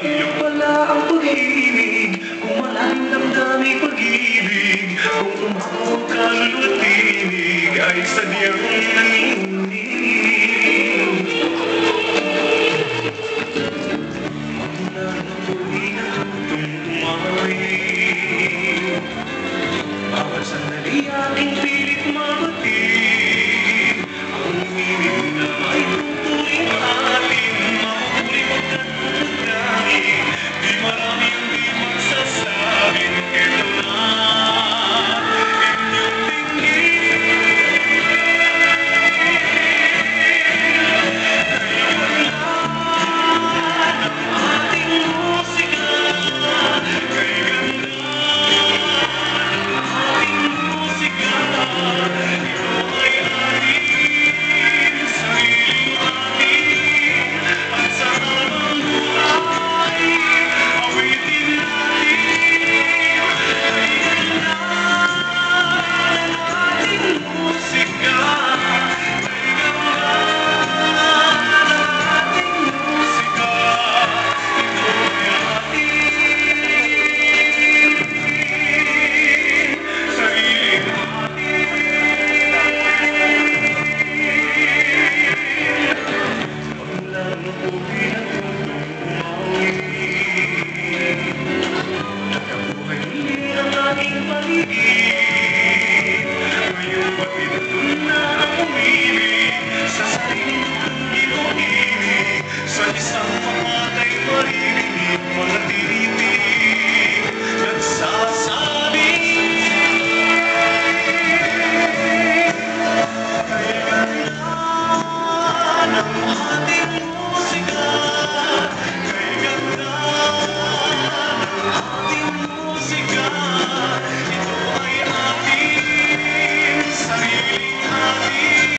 Iyo pala ang pag-ibig Kung malang damdami pag-ibig. Kung umawag ka, lulutinig. Ay sadyang